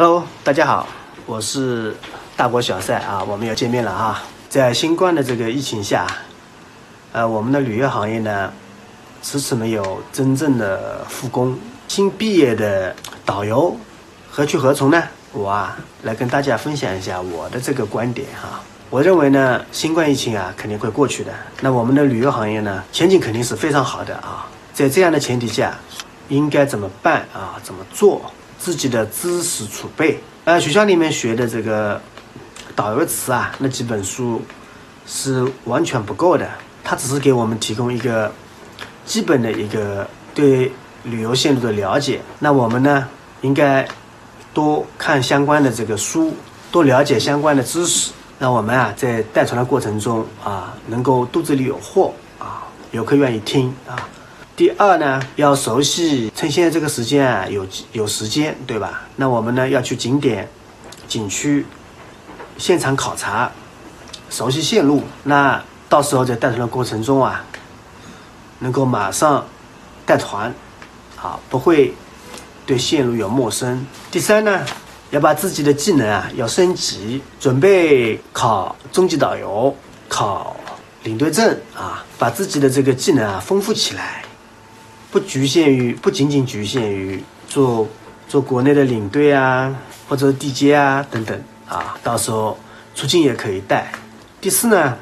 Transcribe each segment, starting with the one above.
Hello，大家好，我是大国小赛啊，我们又见面了啊。在新冠的这个疫情下，呃，我们的旅游行业呢，迟迟没有真正的复工。新毕业的导游何去何从呢？我啊，来跟大家分享一下我的这个观点哈。我认为呢，新冠疫情啊肯定会过去的。那我们的旅游行业呢，前景肯定是非常好的啊。在这样的前提下，应该怎么办啊？怎么做？自己的知识储备，呃，学校里面学的这个导游词啊，那几本书是完全不够的。它只是给我们提供一个基本的一个对旅游线路的了解。那我们呢，应该多看相关的这个书，多了解相关的知识。让我们啊，在带团的过程中啊，能够肚子里有货啊，游客愿意听啊。第二呢，要熟悉，趁现在这个时间啊，有有时间，对吧？那我们呢，要去景点、景区现场考察，熟悉线路。那到时候在带团的过程中啊，能够马上带团，啊，不会对线路有陌生。第三呢。要把自己的技能啊要升级，准备考中级导游，考领队证啊，把自己的这个技能啊丰富起来，不局限于不仅仅局限于做做国内的领队啊，或者地接啊等等啊，到时候出境也可以带。第四呢，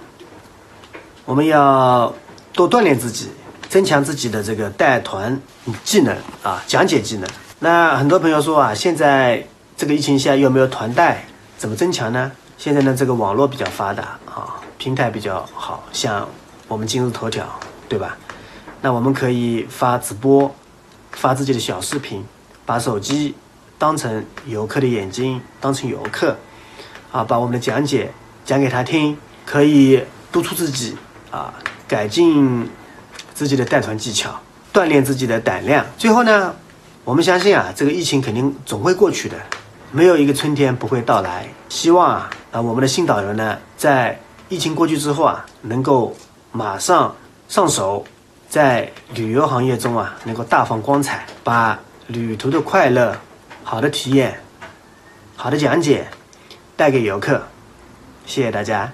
我们要多锻炼自己，增强自己的这个带团技能啊，讲解技能。那很多朋友说啊，现在。这个疫情下有没有团带？怎么增强呢？现在呢，这个网络比较发达啊，平台比较好，像我们今日头条，对吧？那我们可以发直播，发自己的小视频，把手机当成游客的眼睛，当成游客，啊，把我们的讲解讲给他听，可以督促自己啊，改进自己的带团技巧，锻炼自己的胆量。最后呢，我们相信啊，这个疫情肯定总会过去的。没有一个春天不会到来。希望啊，啊，我们的新导游呢，在疫情过去之后啊，能够马上上手，在旅游行业中啊，能够大放光彩，把旅途的快乐、好的体验、好的讲解带给游客。谢谢大家。